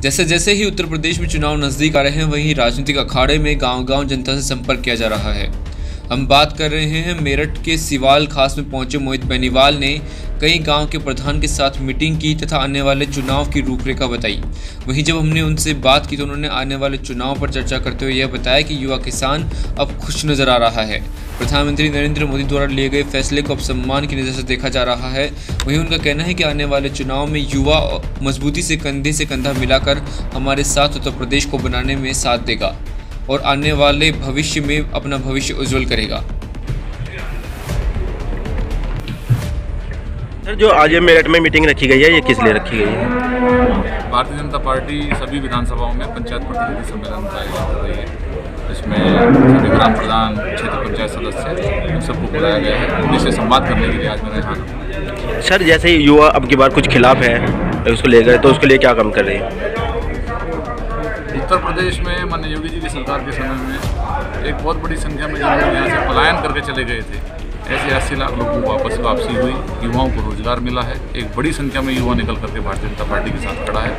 जैसे जैसे ही उत्तर प्रदेश में चुनाव नज़दीक आ रहे हैं, वहीं राजनीतिक अखाड़े में गाँव गाँव जनता से संपर्क किया जा रहा है। हम बात कर रहे हैं मेरठ के सिवाल खास में पहुँचे मोहित बेनीवाल ने कई गाँव के प्रधान के साथ मीटिंग की तथा आने वाले चुनाव की रूपरेखा बताई। वहीं जब हमने उनसे बात की तो उन्होंने आने वाले चुनाव पर चर्चा करते हुए यह बताया कि युवा किसान अब खुश नज़र आ रहा है। प्रधानमंत्री नरेंद्र मोदी द्वारा लिए गए फैसले को अब सम्मान की नज़र से देखा जा रहा है। वहीं उनका कहना है कि आने वाले चुनाव में युवा मजबूती से कंधे से कंधा मिलाकर हमारे साथ उत्तर प्रदेश को बनाने में साथ देगा। और आने वाले भविष्य में अपना भविष्य उज्जवल करेगा। सर जो आज मेरठ में मीटिंग रखी गई है ये किस लिए रखी गई है? भारतीय जनता पार्टी सभी विधानसभाओं में पंचायत प्रतिनिधि सम्मेलन का आयोजन कर रही है। इसमें सभी ग्राम प्रधान क्षेत्र पंचायत सदस्य इन सबको बुलाया गया है। उन्हीं से संवाद करने के लिए आज मेरा यहाँ। सर जैसे ही युवा अब की बार कुछ खिलाफ है उसको लेकर तो उसके लिए क्या काम कर रही है? उत्तर प्रदेश में मान्य योगी जी की सरकार के समय में एक बहुत बड़ी संख्या में जो लोग यहाँ से पलायन करके चले गए थे। ऐसे अस्सी लाख लोगों को वापस वापसी हुई। युवाओं को रोज़गार मिला है। एक बड़ी संख्या में युवा निकल करके भारतीय जनता पार्टी के साथ खड़ा है।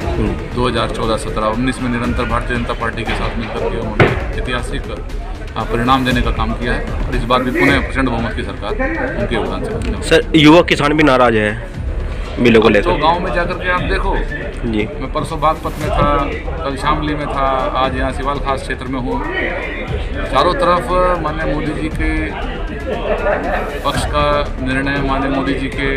2014, 17, 19 में निरंतर भारतीय जनता पार्टी के साथ मिलकर के उन्होंने ऐतिहासिक परिणाम देने का काम किया है और इस बार भी पुनः प्रचंड बहुमत की सरकार उनके योगदान से। सर युवा किसान भी नाराज़ है। बिलों को तो लेकर गाँव में जाकर के आप देखो। जी। मैं परसों बागपत में था कल शामली में था आज यहाँ सिवाल खास क्षेत्र में हूँ। चारों तरफ़ माननीय मोदी जी के पक्ष का निर्णय माननीय मोदी जी के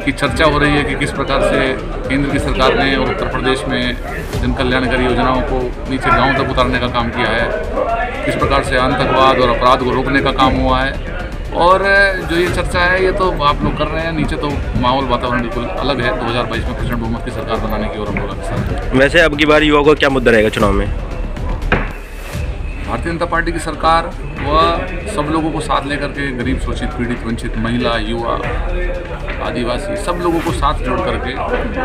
की चर्चा हो रही है कि किस प्रकार से केंद्र की सरकार ने और उत्तर प्रदेश में जन कल्याणकारी योजनाओं को नीचे गाँव तक उतारने का काम किया है। किस प्रकार से आतंकवाद और अपराध को रोकने का काम हुआ है। और जो ये चर्चा है ये तो आप लोग कर रहे हैं। नीचे तो माहौल वातावरण बिल्कुल अलग है। 2022 में प्रचंड बहुमत की सरकार बनाने की ओर हम लोग। वैसे अब की बार युवा को क्या मुद्दा रहेगा चुनाव में? भारतीय जनता पार्टी की सरकार वह सब लोगों को साथ लेकर के गरीब शोषित पीड़ित वंचित महिला युवा आदिवासी सब लोगों को साथ जोड़ करके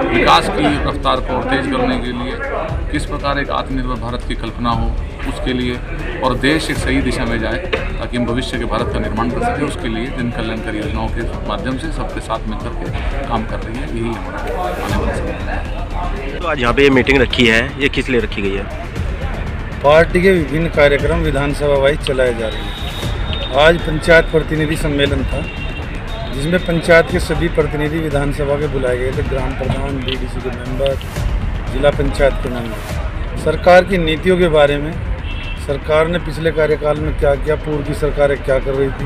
विकास की रफ्तार को और तेज करने के लिए किस प्रकार एक आत्मनिर्भर भारत की कल्पना हो उसके लिए और देश एक सही दिशा में जाए ताकि हम भविष्य के भारत का निर्माण कर सकें उसके लिए जन कल्याणकारी योजनाओं के माध्यम से सबके साथ मिलकर के काम कर रही है यही हमारा आने वाला समय है। तो आज यहाँ पे ये मीटिंग रखी है ये किस लिए रखी गई है? पार्टी के विभिन्न कार्यक्रम विधानसभा वाइज चलाए जा रहे हैं। आज पंचायत प्रतिनिधि सम्मेलन था जिसमें पंचायत के सभी प्रतिनिधि विधानसभा के बुलाए गए थे ग्राम प्रधान बीडीसी के मेंबर जिला पंचायत के मेंबर सरकार की नीतियों के बारे में सरकार ने पिछले कार्यकाल में क्या किया? पूर्व की सरकारें क्या कर रही थी?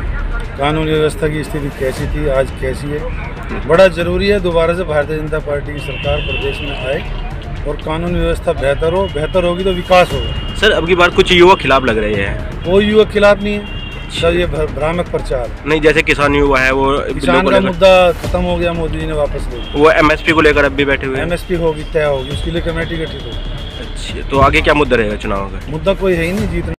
कानून व्यवस्था की स्थिति कैसी थी? आज कैसी है? बड़ा ज़रूरी है दोबारा से भारतीय जनता पार्टी की सरकार प्रदेश में आए और कानून व्यवस्था बेहतर हो। बेहतर होगी तो विकास होगा। सर अब की बार कुछ युवा खिलाफ लग रहे हैं। कोई युवक खिलाफ नहीं है। सर ये भ्रामक प्रचार। नहीं जैसे किसान युवा है वो किसान का मुद्दा खत्म हो गया मोदी जी ने वापस ले वो एमएसपी को लेकर अब भी बैठे हुए हैं। एमएसपी होगी तय होगी उसके लिए कमेटी गठित होगी। अच्छा तो आगे क्या मुद्दा रहेगा चुनाव का? मुद्दा कोई है ही नहीं जीतना